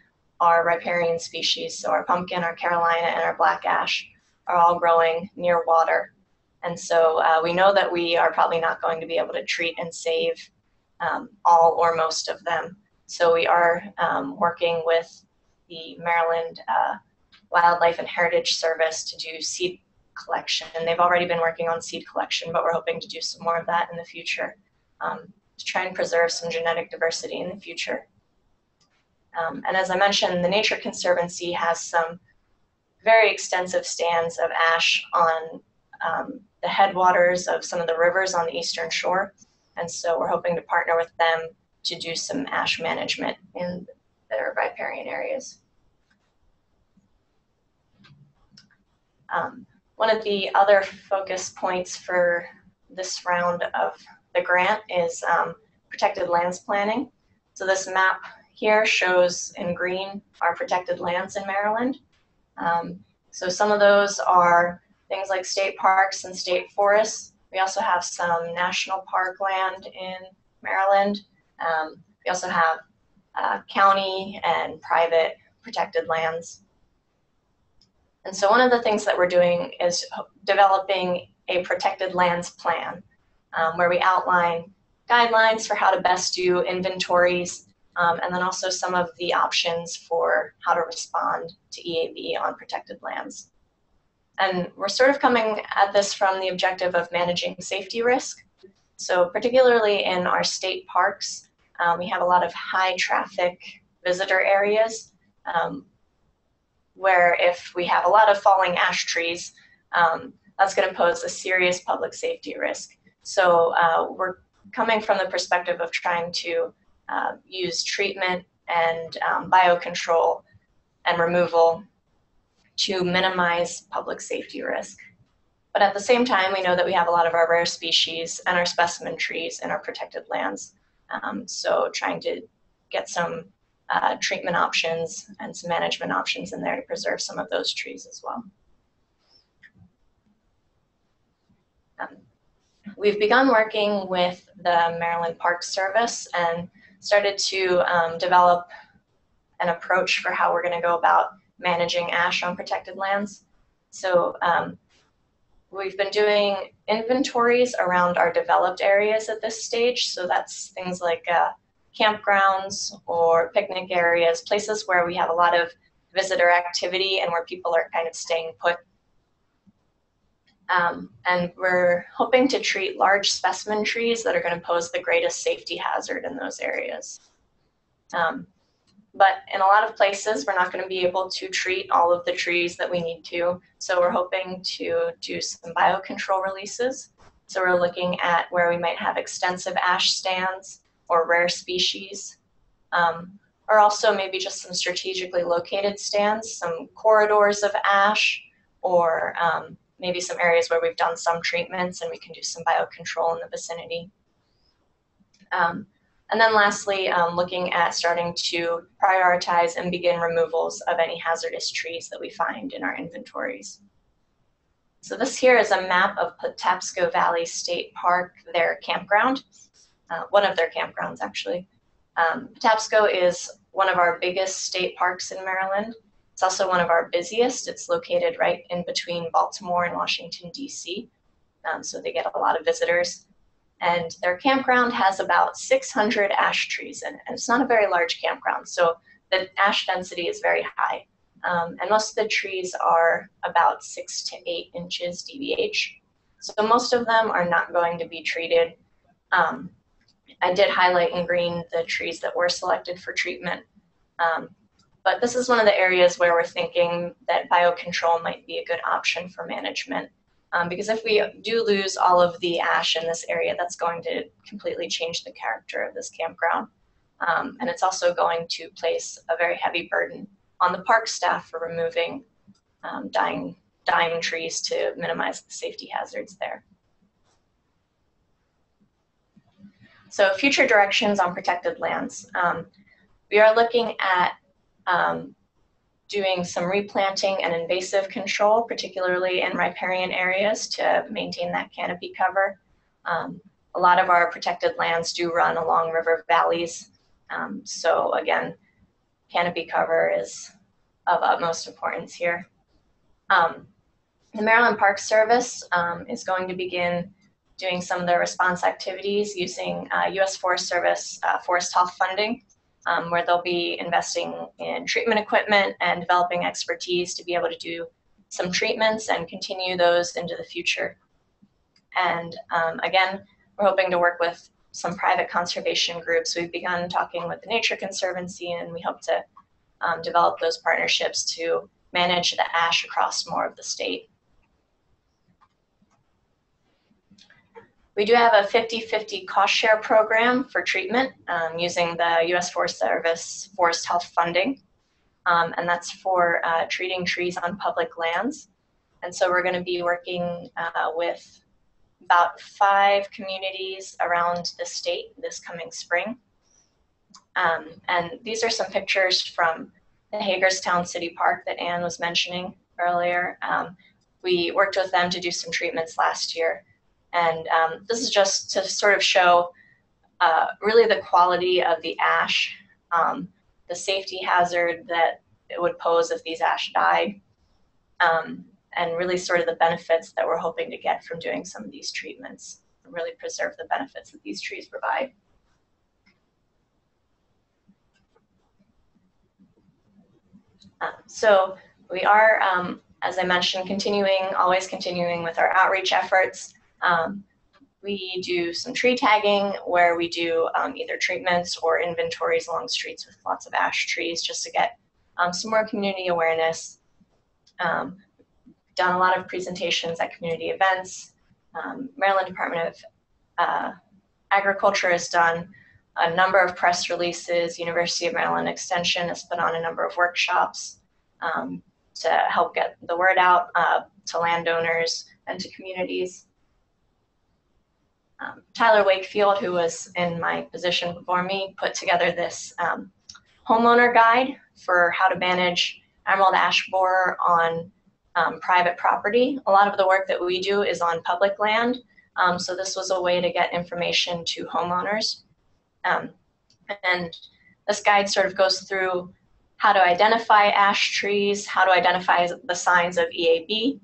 are riparian species. So our pumpkin, our Carolina, and our black ash are all growing near water. And so uh, we know that we are probably not going to be able to treat and save um, all or most of them. So we are um, working with the Maryland uh, Wildlife and Heritage Service to do seed collection. And they've already been working on seed collection, but we're hoping to do some more of that in the future um, to try and preserve some genetic diversity in the future. Um, and as I mentioned, the Nature Conservancy has some very extensive stands of ash on um, the headwaters of some of the rivers on the eastern shore. And so we're hoping to partner with them to do some ash management in their riparian areas. Um, one of the other focus points for this round of the grant is um, protected lands planning. So this map here shows in green our protected lands in Maryland. Um, so some of those are things like state parks and state forests. We also have some national park land in Maryland. Um, we also have uh, county and private protected lands. And so one of the things that we're doing is developing a protected lands plan um, where we outline guidelines for how to best do inventories um, and then also some of the options for how to respond to EAB on protected lands. And we're sort of coming at this from the objective of managing safety risk. So particularly in our state parks, um, we have a lot of high traffic visitor areas um, where if we have a lot of falling ash trees, um, that's going to pose a serious public safety risk. So uh, we're coming from the perspective of trying to uh, use treatment and um, biocontrol and removal to minimize public safety risk. But at the same time, we know that we have a lot of our rare species and our specimen trees in our protected lands. Um, so trying to get some uh, treatment options and some management options in there to preserve some of those trees as well. We've begun working with the Maryland Park Service and started to um, develop an approach for how we're going to go about managing ash on protected lands. So um, we've been doing inventories around our developed areas at this stage. So that's things like uh, campgrounds or picnic areas, places where we have a lot of visitor activity and where people are kind of staying put. Um, and we're hoping to treat large specimen trees that are going to pose the greatest safety hazard in those areas. Um, but in a lot of places, we're not going to be able to treat all of the trees that we need to. So we're hoping to do some biocontrol releases. So we're looking at where we might have extensive ash stands or rare species, um, or also maybe just some strategically located stands, some corridors of ash, or um, maybe some areas where we've done some treatments and we can do some biocontrol in the vicinity. Um, and then lastly, um, looking at starting to prioritize and begin removals of any hazardous trees that we find in our inventories. So this here is a map of Patapsco Valley State Park, their campground, uh, one of their campgrounds actually. Um, Patapsco is one of our biggest state parks in Maryland. It's also one of our busiest. It's located right in between Baltimore and Washington, D.C. Um, so they get a lot of visitors and their campground has about 600 ash trees in it. And it's not a very large campground, so the ash density is very high. Um, and most of the trees are about six to eight inches DBH. So most of them are not going to be treated. Um, I did highlight in green the trees that were selected for treatment. Um, but this is one of the areas where we're thinking that biocontrol might be a good option for management. Um, because if we do lose all of the ash in this area, that's going to completely change the character of this campground. Um, and it's also going to place a very heavy burden on the park staff for removing um, dying, dying trees to minimize the safety hazards there. So future directions on protected lands. Um, we are looking at um, doing some replanting and invasive control, particularly in riparian areas to maintain that canopy cover. Um, a lot of our protected lands do run along river valleys. Um, so again, canopy cover is of utmost importance here. Um, the Maryland Park Service um, is going to begin doing some of their response activities using uh, U.S. Forest Service uh, forest health funding um, where they'll be investing in treatment equipment and developing expertise to be able to do some treatments and continue those into the future. And um, again, we're hoping to work with some private conservation groups. We've begun talking with the Nature Conservancy, and we hope to um, develop those partnerships to manage the ash across more of the state. We do have a 50-50 cost share program for treatment um, using the U.S. Forest Service Forest Health funding. Um, and that's for uh, treating trees on public lands. and so we're going to be working uh, with about five communities around the state this coming spring. Um, and these are some pictures from the Hagerstown City Park that Ann was mentioning earlier. Um, we worked with them to do some treatments last year. And um, this is just to sort of show uh, really the quality of the ash, um, the safety hazard that it would pose if these ash died, um, and really sort of the benefits that we're hoping to get from doing some of these treatments, really preserve the benefits that these trees provide. Uh, so we are, um, as I mentioned, continuing, always continuing with our outreach efforts. Um, we do some tree tagging where we do um, either treatments or inventories along streets with lots of ash trees just to get um, some more community awareness. Um, done a lot of presentations at community events. Um, Maryland Department of uh, Agriculture has done a number of press releases. University of Maryland Extension has put on a number of workshops um, to help get the word out uh, to landowners and to communities. Um, Tyler Wakefield, who was in my position before me, put together this um, homeowner guide for how to manage emerald ash borer on um, private property. A lot of the work that we do is on public land, um, so this was a way to get information to homeowners. Um, and this guide sort of goes through how to identify ash trees, how to identify the signs of EAB,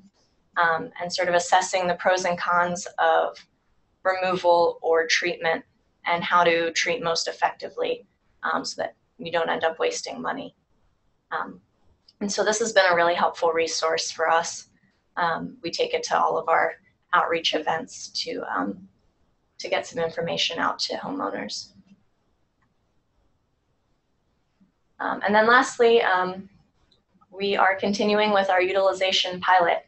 um, and sort of assessing the pros and cons of removal or treatment and how to treat most effectively um, so that you don't end up wasting money. Um, and so this has been a really helpful resource for us. Um, we take it to all of our outreach events to, um, to get some information out to homeowners. Um, and then lastly, um, we are continuing with our utilization pilot.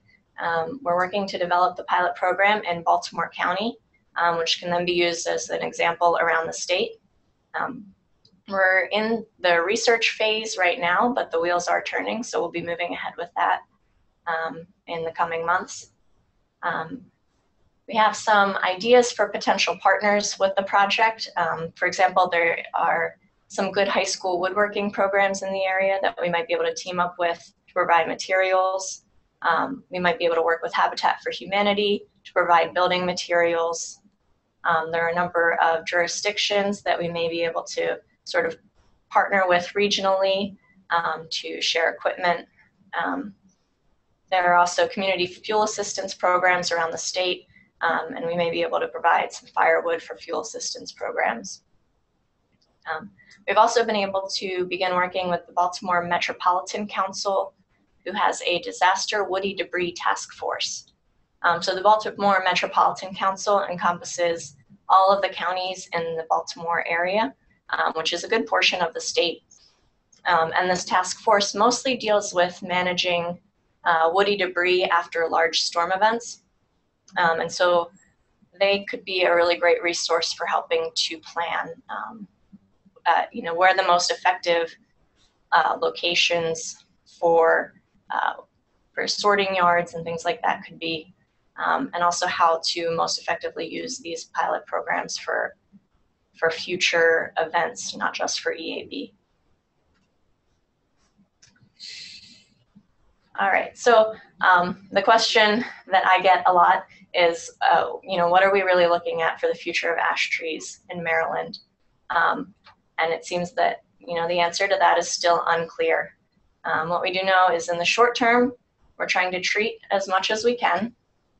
We're working to develop the pilot program in Baltimore County, um, which can then be used as an example around the state. Um, we're in the research phase right now, but the wheels are turning, so we'll be moving ahead with that um, in the coming months. we have some ideas for potential partners with the project. for example, there are some good high school woodworking programs in the area that we might be able to team up with to provide materials. Um, we might be able to work with Habitat for Humanity to provide building materials. Um, there are a number of jurisdictions that we may be able to sort of partner with regionally um, to share equipment. Um, there are also community fuel assistance programs around the state, um, and we may be able to provide some firewood for fuel assistance programs. Um, we've also been able to begin working with the Baltimore Metropolitan Council, who has a disaster woody debris task force. Um, so the Baltimore Metropolitan Council encompasses all of the counties in the Baltimore area, um, which is a good portion of the state. Um, and this task force mostly deals with managing uh, woody debris after large storm events. Um, and so they could be a really great resource for helping to plan um, uh, you know, where the most effective uh, locations for uh, for sorting yards and things like that could be, um, and also how to most effectively use these pilot programs for for future events, not just for EAB. All right, so um, the question that I get a lot is, uh, you know, what are we really looking at for the future of ash trees in Maryland? Um, and it seems that you know the answer to that is still unclear. Um, what we do know is in the short term, we're trying to treat as much as we can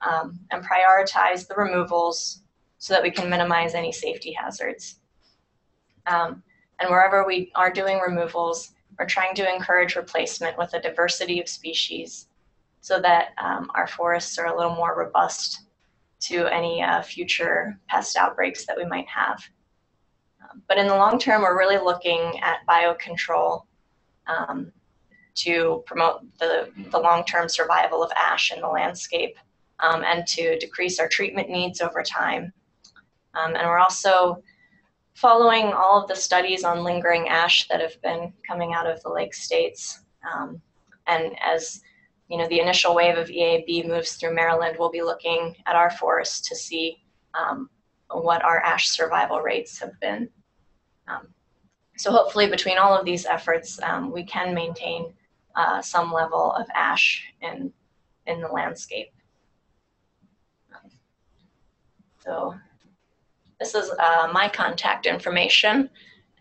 um, and prioritize the removals so that we can minimize any safety hazards. Um, and wherever we are doing removals, we're trying to encourage replacement with a diversity of species so that um, our forests are a little more robust to any uh, future pest outbreaks that we might have. But in the long term, we're really looking at biocontrol um, to promote the, the long-term survival of ash in the landscape um, and to decrease our treatment needs over time. Um, and we're also following all of the studies on lingering ash that have been coming out of the lake states. Um, and as you know, the initial wave of EAB moves through Maryland, we'll be looking at our forests to see um, what our ash survival rates have been. Um, so hopefully between all of these efforts, um, we can maintain uh, some level of ash in, in the landscape. So this is uh, my contact information.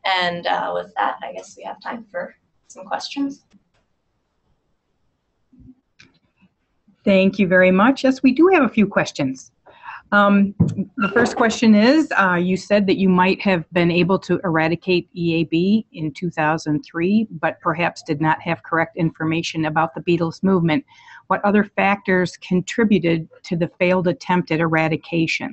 And uh, with that, I guess we have time for some questions. Thank you very much. Yes, we do have a few questions. Um, the first question is, uh, you said that you might have been able to eradicate EAB in 2003, but perhaps did not have correct information about the beetles movement. What other factors contributed to the failed attempt at eradication?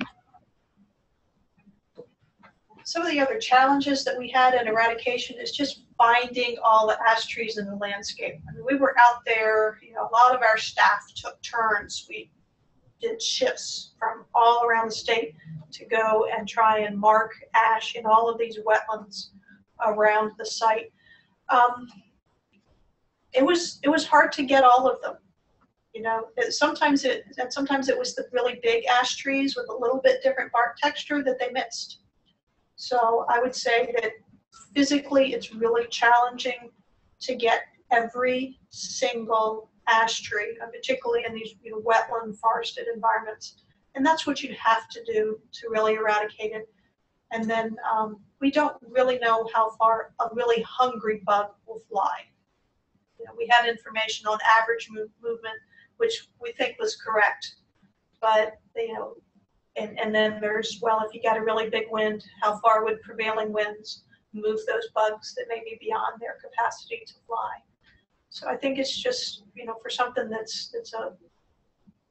Some of the other challenges that we had in eradication is just finding all the ash trees in the landscape. I mean, we were out there, you know, a lot of our staff took turns. We did shifts from all around the state to go and try and mark ash in all of these wetlands around the site. Um, it was it was hard to get all of them. You know, it, sometimes it and sometimes it was the really big ash trees with a little bit different bark texture that they missed. So I would say that physically it's really challenging to get every single ash tree, and particularly in these you know, wetland forested environments. And that's what you have to do to really eradicate it. And then um, we don't really know how far a really hungry bug will fly. You know, we had information on average move, movement, which we think was correct. But, you know, and, and then there's, well, if you got a really big wind, how far would prevailing winds move those bugs that may be beyond their capacity to fly? So I think it's just, you know, for something that's, that's a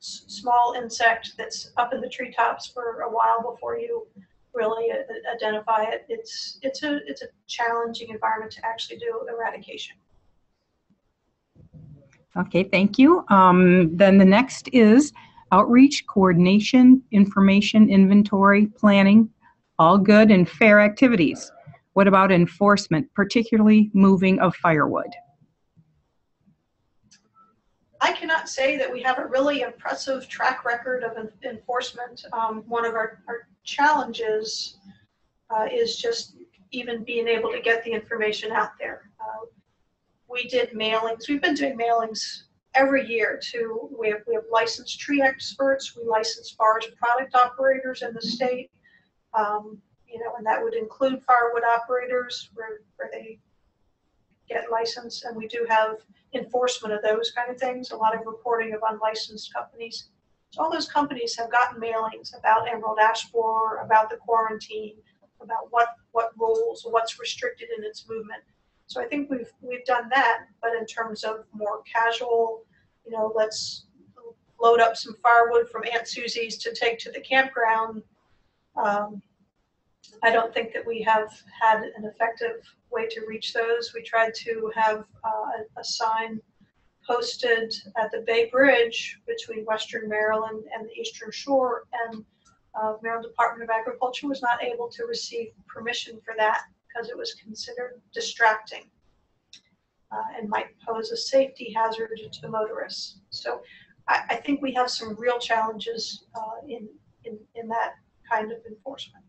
s- small insect that's up in the treetops for a while before you really uh, identify it, it's, it's a, it's a challenging environment to actually do eradication. Okay, thank you. Um, then the next is outreach, coordination, information, inventory, planning, all good and fair activities. What about enforcement, particularly moving of firewood? I cannot say that we have a really impressive track record of en- enforcement. Um, one of our, our challenges uh, is just even being able to get the information out there. Uh, we did mailings. We've been doing mailings every year to we have, we have licensed tree experts. We license forest product operators in the state. Um, you know, and that would include firewood operators where, where they get licensed. And we do have enforcement of those kind of things, a lot of reporting of unlicensed companies. So all those companies have gotten mailings about emerald ash borer, about the quarantine, about what, what rules, what's restricted in its movement. So I think we've, we've done that, but in terms of more casual, you know, let's load up some firewood from Aunt Susie's to take to the campground. Um, I don't think that we have had an effective way to reach those. We tried to have uh, a, sign posted at the Bay Bridge between Western Maryland and the Eastern Shore, and uh, Maryland Department of Agriculture was not able to receive permission for that because it was considered distracting uh, and might pose a safety hazard to motorists. So I, I think we have some real challenges uh, in, in, in that kind of enforcement.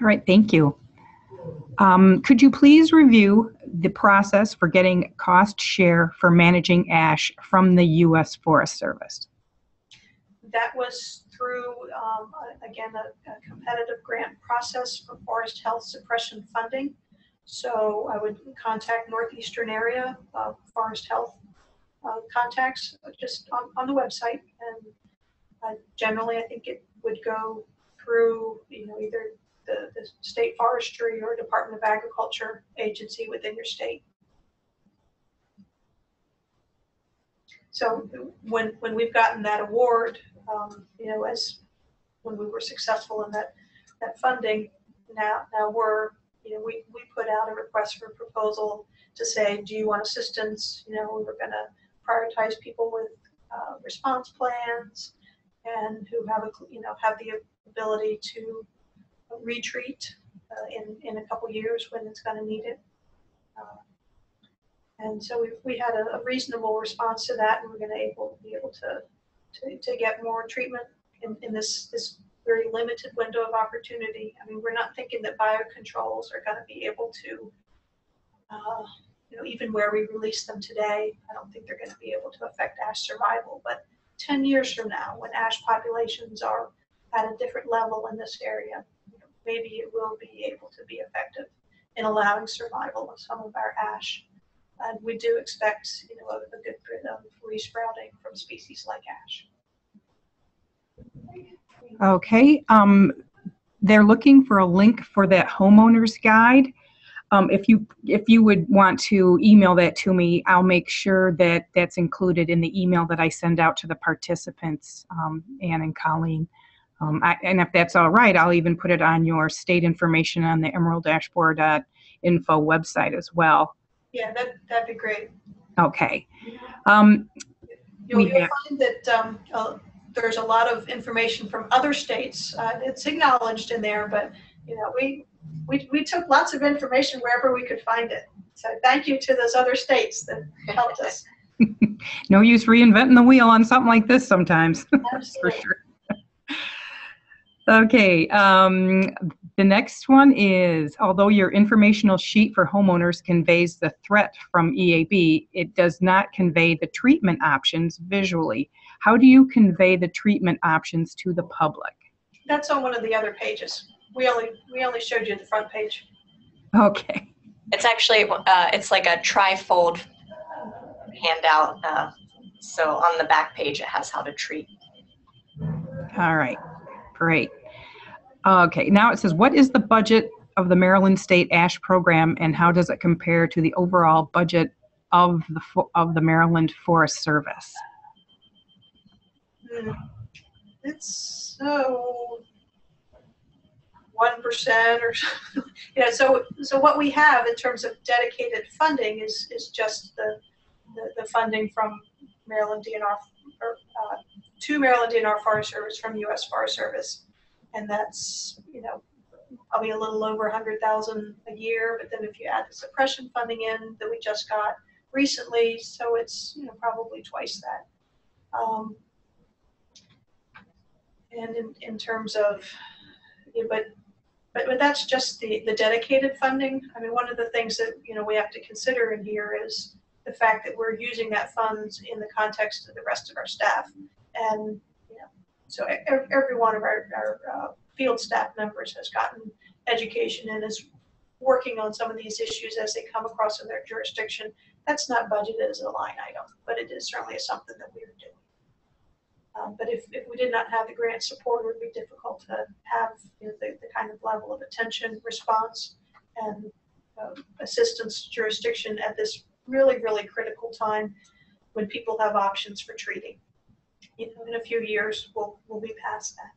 All right, thank you. Um, could you please review the process for getting cost share for managing ash from the U.S. Forest Service? That was through, um, again, a, a competitive grant process for forest health suppression funding. So I would contact Northeastern area uh, Forest Health uh, contacts uh, just on, on the website. And uh, generally, I think it would go through, you know, either the, the state forestry or Department of Agriculture agency within your state. So when, when we've gotten that award, um, you know, as when we were successful in that, that funding, now, now we're, you know, we, we put out a request for a proposal to say, do you want assistance? You know, we were gonna prioritize people with, uh, response plans and who have a, you know, have the ability to retreat, uh, in, in a couple years when it's gonna need it. Uh, And so we, we had a a reasonable response to that and we're gonna able, be able to, to, to get more treatment in, in this, this very limited window of opportunity. I mean, we're not thinking that biocontrols are gonna be able to, uh, you know, even where we release them today, I don't think they're gonna be able to affect ash survival. But ten years from now, when ash populations are at a different level in this area, you know, maybe it will be able to be effective in allowing survival of some of our ash. And we do expect, you know, a, a good of resprouting from species like ash. Okay, um, they're looking for a link for that homeowner's guide. Um, if you, if you would want to email that to me, I'll make sure that that's included in the email that I send out to the participants, um, Ann and Colleen. Um, I, and if that's all right, I'll even put it on your state information on the emeraldashborer.info website as well. Yeah, that, that'd be great. Okay. Um, You'll, We you'll have- find that, um, uh, there's a lot of information from other states. Uh, it's acknowledged in there, but, you know, we, we, we took lots of information wherever we could find it. So thank you to those other states that helped us. no use reinventing the wheel on something like this sometimes. for sure. Okay, um, the next one is, although your informational sheet for homeowners conveys the threat from EAB, it does not convey the treatment options visually. How do you convey the treatment options to the public? That's on one of the other pages. We only, we only showed you the front page. Okay, It's actually, uh, it's like a tri-fold handout. Uh, so on the back page, it has how to treat. all right, great. Okay, now it says, what is the budget of the Maryland State Ash Program and how does it compare to the overall budget of the, of the Maryland Forest Service? Hmm. It's so one percent or something. You know, so so what we have in terms of dedicated funding is is just the the, the funding from Maryland DNR or uh, to Maryland DNR Forest Service from U.S. Forest Service, and that's you know probably a little over hundred thousand a year. But then if you add the suppression funding in that we just got recently, so it's you know probably twice that. Um, and in, in terms of, yeah, but, but, but that's just the, the dedicated funding. I mean, one of the things that, you know, we have to consider in here is the fact that we're using that funds in the context of the rest of our staff. And, you know, so every one of our, our, uh, field staff members has gotten education and is working on some of these issues as they come across in their jurisdiction. That's not budgeted as a line item, but it is certainly something that we're doing. Um, but if, if we did not have the grant support, it would be difficult to have you know, the, the kind of level of attention, response, and um, assistance jurisdiction at this really, really critical time when people have options for treating. You know, in a few years, we'll, we'll be past that.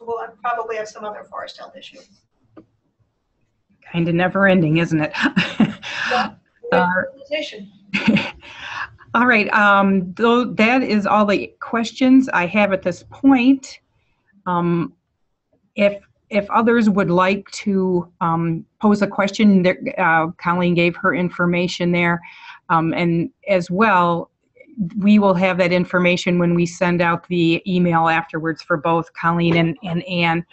We'll probably have some other forest health issue. Kind of never ending, isn't it? Uh, all right, um, though that is all the questions I have at this point. Um, if if others would like to um, pose a question, there, uh, Colleen gave her information there, um, and as well, we will have that information when we send out the email afterwards for both Colleen and, and Ann.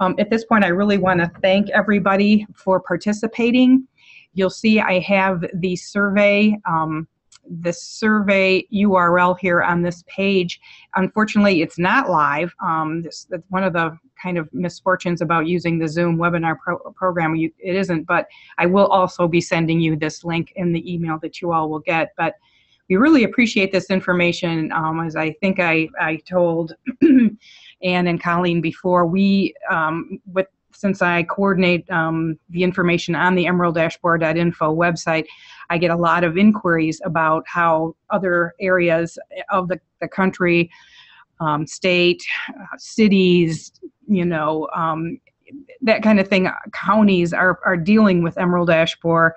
Um, at this point, I really want to thank everybody for participating. You'll see I have the survey, um, the survey URL here on this page. Unfortunately, it's not live. Um, this, that's one of the kind of misfortunes about using the Zoom webinar pro- program. You, it isn't, but I will also be sending you this link in the email that you all will get. But we really appreciate this information. Um, as I think I, I told Ann and Colleen before, we, um, with since I coordinate um, the information on the emeraldashborer.info website, I get a lot of inquiries about how other areas of the, the country, um, state, uh, cities, you know, um, that kind of thing, counties are, are dealing with Emerald Ash Borer.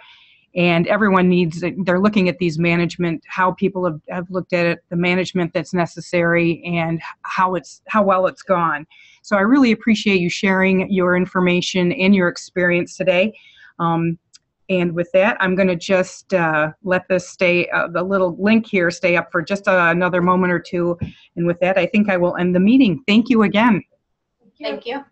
And everyone needs, it. they're looking at these management, how people have, have looked at it, the management that's necessary, and how it's how well it's gone. So I really appreciate you sharing your information and your experience today. Um, And with that, I'm going to just uh, let this stay, uh, the little link here stay up for just uh, another moment or two. And with that, I think I will end the meeting. Thank you again. Thank you.